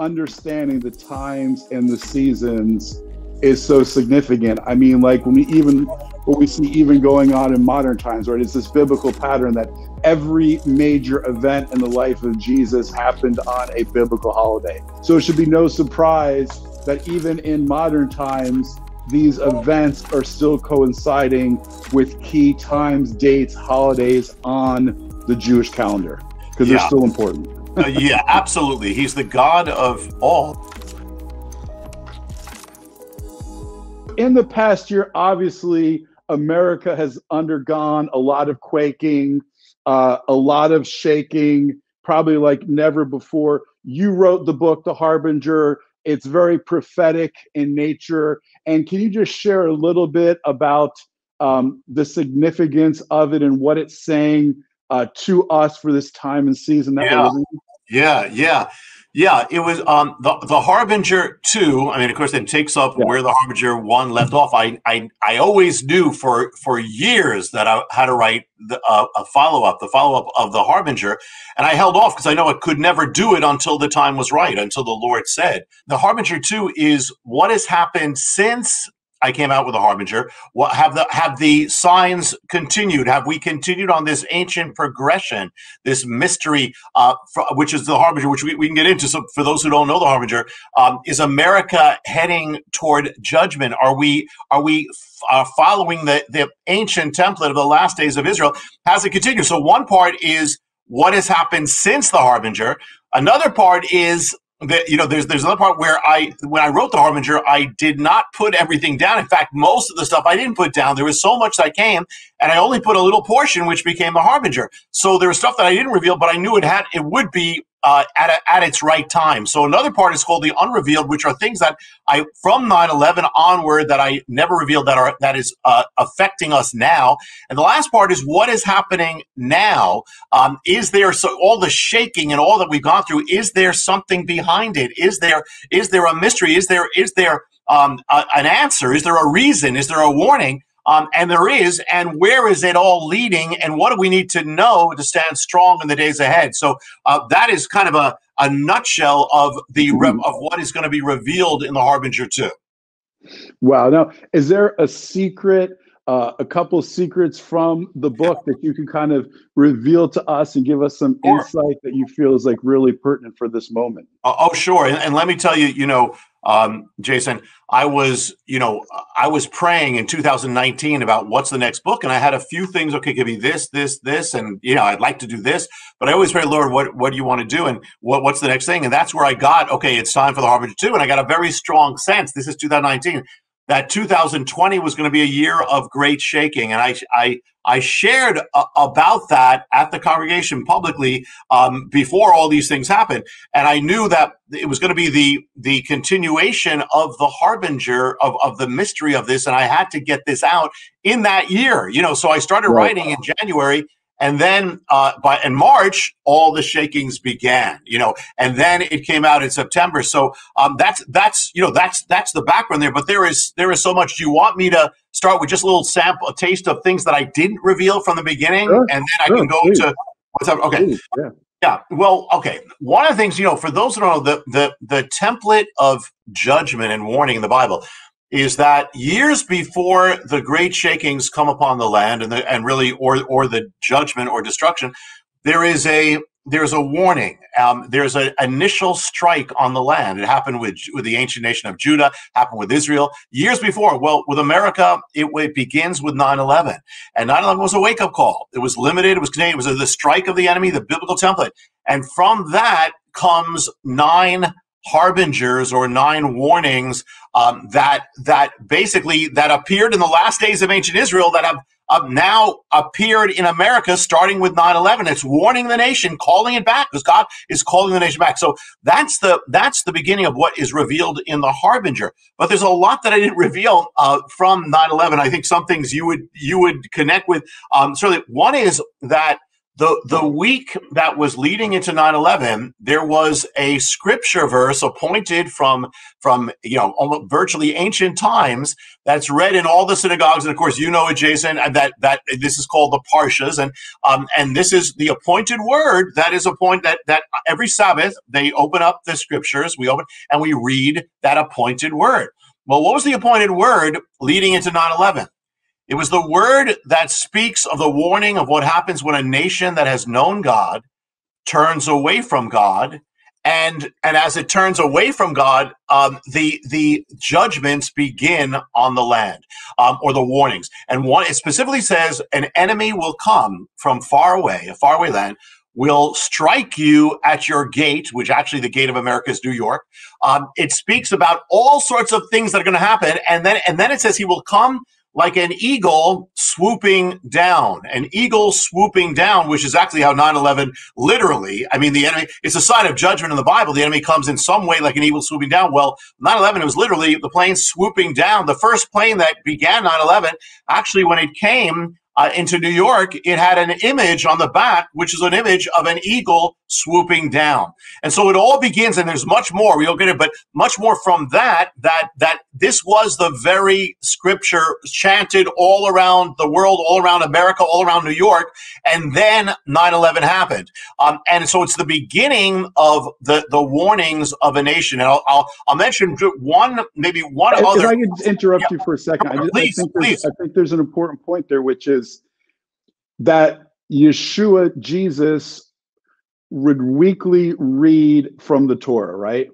understanding the times and the seasons is so significant. I mean, like when we even what we see even going on in modern times, right? It's this biblical pattern that every major event in the life of Jesus happened on a biblical holiday. So it should be no surprise that even in modern times, these events are still coinciding with key times, dates, holidays on the Jewish calendar because yeah. they're still important. Uh, yeah, absolutely. He's the God of all. In the past year, obviously, America has undergone a lot of quaking, uh, a lot of shaking, probably like never before. You wrote the book, The Harbinger. It's very prophetic in nature. And can you just share a little bit about um, the significance of it and what it's saying uh, to us for this time and season that yeah. we're living? Yeah, yeah. Yeah, it was um, the the Harbinger two. I mean, of course, it takes up yeah. where the Harbinger one left off. I, I I always knew for for years that I had to write the, uh, a follow up, the follow up of the Harbinger, and I held off because I know I could never do it until the time was right, until the Lord said. The Harbinger two is what has happened since I came out with a harbinger. What have the have the signs continued? Have we continued on this ancient progression, this mystery, uh, for, which is the harbinger, which we, we, can get into. So, for those who don't know the harbinger, um, is America heading toward judgment? Are we are we uh, following the the ancient template of the last days of Israel? Has it continued? So, one part is what has happened since the harbinger. Another part is that you know there's there's another part where I when I wrote the Harbinger I did not put everything down. In fact, most of the stuff I didn't put down. There was so much that came, and I only put a little portion, which became the Harbinger. So there was stuff that I didn't reveal, but I knew it had it would be uh, at, a, at its right time. So another part is called the unrevealed, which are things that I from 9/11 onward that I never revealed that are that is uh, affecting us now. And the last part is what is happening now. Um, is there so all the shaking and all that we've gone through? Is there something behind it? Is there is there a mystery? Is there is there um, a, an answer? Is there a reason? Is there a warning? Um, and there is, and where is it all leading, and what do we need to know to stand strong in the days ahead? So uh, that is kind of a, a nutshell of the re- mm-hmm. of what is going to be revealed in the Harbinger two. Wow! Now, is there a secret? Uh, a couple secrets from the book that you can kind of reveal to us and give us some sure. insight that you feel is like really pertinent for this moment. Oh, oh sure. And, and, let me tell you, you know, um, Jason, I was, you know, I was praying in 2019 about what's the next book, and I had a few things. Okay, give me this, this, this, and you know, I'd like to do this, but I always pray, Lord, what what do you want to do, and what what's the next thing? And that's where I got. Okay, it's time for the Harbinger two, and I got a very strong sense. This is 2019 that 2020 was going to be a year of great shaking, and I I I shared a, about that at the congregation publicly um, before all these things happened, and I knew that it was going to be the the continuation of the harbinger of of the mystery of this, and I had to get this out in that year. You know, so I started right. writing in January and then uh, by in March, all the shakings began, you know, and then it came out in September. So um, that's that's you know that's that's the background there. But there is there is so much. Do you want me to start with just a little sample, a taste of things that I didn't reveal from the beginning, sure, and then I can go please. to what's up? Okay. Please, yeah. Yeah. Well, okay. One of the things, you know, for those who don't know, the, the, the template of judgment and warning in the Bible, is that years before the great shakings come upon the land and the, and really or or the judgment or destruction, there is a there's a warning. Um, there's an initial strike on the land. It happened with with the ancient nation of Judah. Happened with Israel years before. Well, with America, it, it begins with 9/11, and 9/11 was a wake up call. It was limited. It was contained. It was the strike of the enemy, the biblical template, and from that comes nine harbingers or nine warnings um, that that basically that appeared in the last days of ancient Israel that have uh, now appeared in America starting with 9-11. It's warning the nation, calling it back because God is calling the nation back. So that's the that's the beginning of what is revealed in the Harbinger. But there's a lot that I didn't reveal uh, from 9-11. I think some things you would you would connect with. Um, certainly, one is that the the week that was leading into 9-11 there was a scripture verse appointed from from you know almost virtually ancient times that's read in all the synagogues. And of course you know it jason that that this is called the parshas. And um and this is the appointed word that is a point that that every sabbath they open up the scriptures we open and we read that appointed word. Well what was the appointed word leading into 9-11 it was the word that speaks of the warning of what happens when a nation that has known God turns away from God. And, and as it turns away from God, um, the the judgments begin on the land, um, or the warnings. And one it specifically says an enemy will come from far away, a faraway land, will strike you at your gate, which actually the gate of America is New York. Um, it speaks about all sorts of things that are going to happen, and then and then it says he will come like an eagle swooping down, an eagle swooping down, which is actually how 9 11 literally, I mean, the enemy, it's a sign of judgment in the Bible. The enemy comes in some way like an eagle swooping down. Well, 9 11, it was literally the plane swooping down. The first plane that began 9 11, actually, when it came, uh, into New York, it had an image on the back, which is an image of an eagle swooping down. And so it all begins, and there's much more. We'll get it, but much more from that, that, that this was the very scripture chanted all around the world, all around America, all around New York. And then 9-11 happened. Um, and so it's the beginning of the, the warnings of a nation. And I'll, I'll, I'll mention one, maybe one if, other. If I could interrupt yeah. you for a second. I, please, I, think please. I think there's an important point there, which is that Yeshua, Jesus, would weekly read from the Torah, right?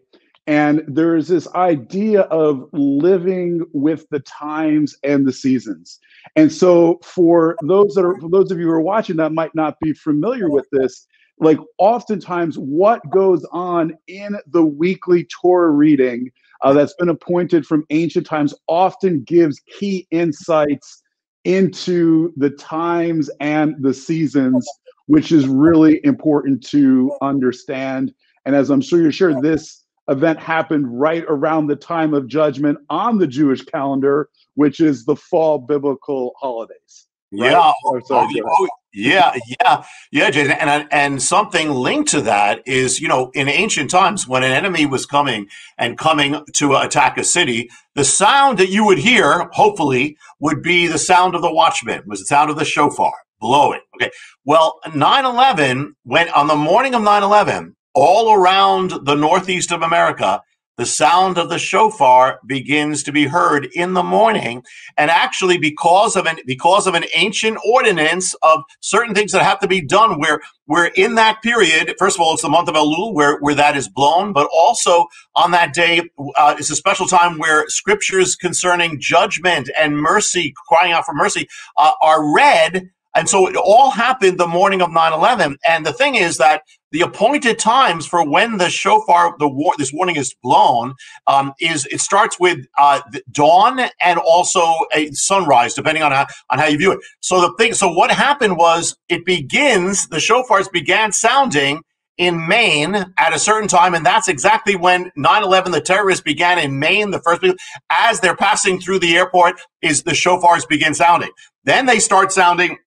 And there's this idea of living with the times and the seasons. And so for those that are for those of you who are watching that might not be familiar with this, like oftentimes what goes on in the weekly Torah reading uh, that's been appointed from ancient times often gives key insights into the times and the seasons which is really important to understand. And as I'm sure you're sure, this event happened right around the time of judgment on the Jewish calendar, which is the fall biblical holidays. Right? Yeah. Oh, oh, yeah, yeah, yeah, Jason. And and something linked to that is, you know, in ancient times when an enemy was coming and coming to attack a city, the sound that you would hear, hopefully, would be the sound of the watchman, was the sound of the shofar blowing. Okay. Well, 9 11, went on the morning of 9 11, all around the Northeast of America, the sound of the shofar begins to be heard in the morning and actually because of an because of an ancient ordinance of certain things that have to be done where we're in that period first of all it's the month of elul where where that is blown but also on that day uh, it's a special time where scriptures concerning judgment and mercy crying out for mercy uh, are read and so it all happened the morning of 9 11. And the thing is that the appointed times for when the shofar, the war, this warning is blown, um, is it starts with uh, dawn and also a sunrise, depending on how, on how you view it. So the thing, so what happened was it begins, the shofars began sounding in Maine at a certain time, and that's exactly when 9/11, the terrorists began in Maine. The first, as they're passing through the airport, is the shofars begin sounding. Then they start sounding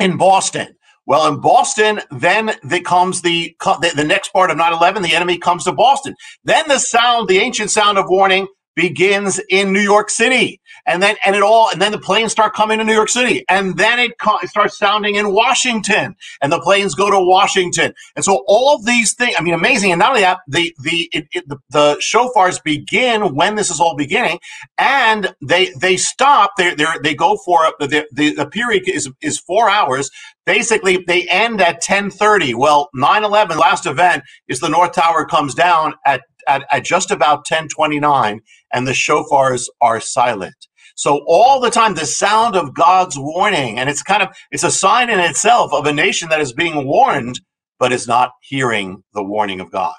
in Boston. Well, in Boston, then the comes the, the, the next part of 9-11, the enemy comes to Boston. Then the sound, the ancient sound of warning begins in New York City. And then, and it all, and then the planes start coming to New York City. And then it, co- it starts sounding in Washington and the planes go to Washington. And so all of these things, I mean, amazing. And not only that, the, the, it, it, the, the shofars begin when this is all beginning and they, they stop, they they they go for, the, the, the period is, is four hours. Basically, they end at 1030. Well, 9-11, last event is the North Tower comes down at at, at just about 1029 and the shofars are silent. So all the time, the sound of God's warning, and it's kind of, it's a sign in itself of a nation that is being warned, but is not hearing the warning of God.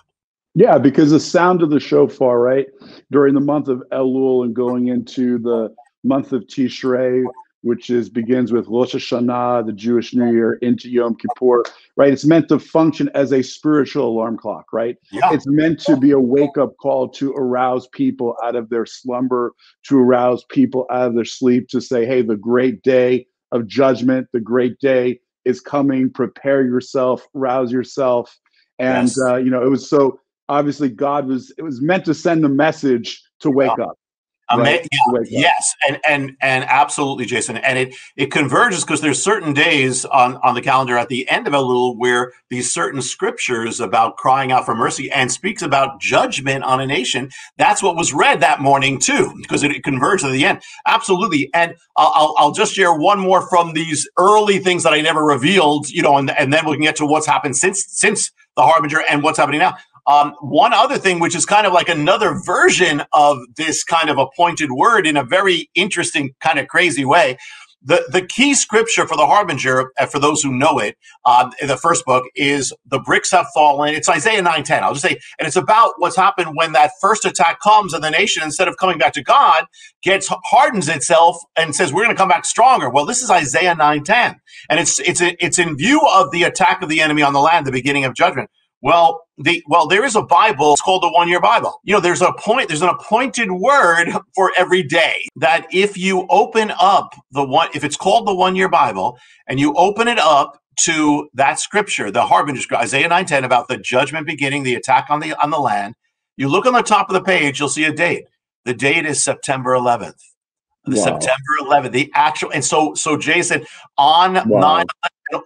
Yeah, because the sound of the shofar, right, during the month of Elul and going into the month of Tishrei, which is begins with Rosh Hashanah, the Jewish New Year, into Yom Kippur, right? It's meant to function as a spiritual alarm clock, right? Yeah. It's meant to be a wake up call to arouse people out of their slumber, to arouse people out of their sleep, to say, hey, the great day of judgment, the great day is coming. Prepare yourself, rouse yourself. And, Yes. uh, you know, it was so obviously God was, it was meant to send a message to wake up. Right? yeah, To wake up. yes, and and and absolutely, Jason. And it it converges because there's certain days on on the calendar at the end of Elul where these certain scriptures about crying out for mercy and speaks about judgment on a nation. That's what was read that morning too, because it, it converged at the end. Absolutely. And I'll, I'll I'll just share one more from these early things that I never revealed. You know, and and then we can get to what's happened since since the harbinger and what's happening now. Um, one other thing, which is kind of like another version of this kind of appointed word in a very interesting, kind of crazy way. The, the key scripture for the harbinger, uh, for those who know it, um, in the first book is the bricks have fallen. It's Isaiah 9:10. I'll just say, and it's about what's happened when that first attack comes and the nation, instead of coming back to God, gets hardens itself and says, We're going to come back stronger. Well, this is Isaiah 9:10. And it's it's it's in view of the attack of the enemy on the land, the beginning of judgment. Well, the well, there is a Bible. It's called the One Year Bible. You know, there's a point. There's an appointed word for every day. That if you open up the one, if it's called the One Year Bible, and you open it up to that scripture, the harbinger, scripture, Isaiah 9:10, about the judgment beginning, the attack on the on the land. You look on the top of the page, you'll see a date. The date is September 11th. The Wow. September 11th, the actual, and so so Jason on Wow. 9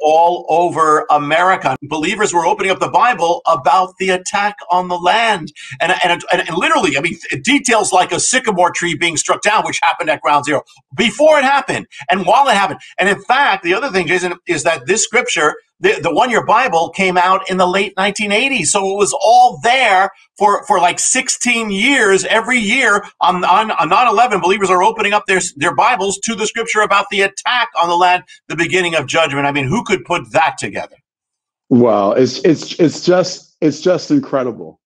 all over America. Believers were opening up the Bible about the attack on the land. And, and, and, and literally, I mean, details like a sycamore tree being struck down, which happened at ground zero before it happened and while it happened. And in fact, the other thing, Jason, is that this scripture, the, the one year Bible came out in the late 1980s. So it was all there for, for like 16 years. Every year on, on, on 9 11, believers are opening up their, their Bibles to the scripture about the attack on the land, the beginning of judgment. I mean, who could put that together? Well, it's it's it's just it's just incredible.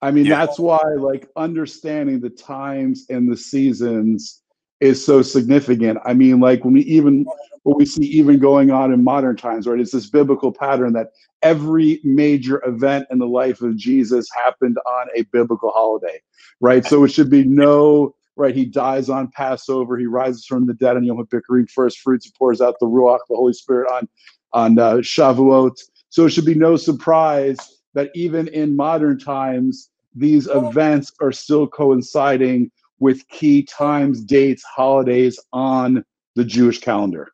I mean, Yeah. that's why like understanding the times and the seasons is so significant. I mean, like when we even what we see even going on in modern times, right? It's this biblical pattern that every major event in the life of Jesus happened on a biblical holiday, right? So it should be no right. He dies on Passover. He rises from the dead on Yom HaBikurim, first fruits. He pours out the Ruach, the Holy Spirit on on uh, Shavuot. So it should be no surprise that even in modern times, these events are still coinciding with key times, dates, holidays on the Jewish calendar.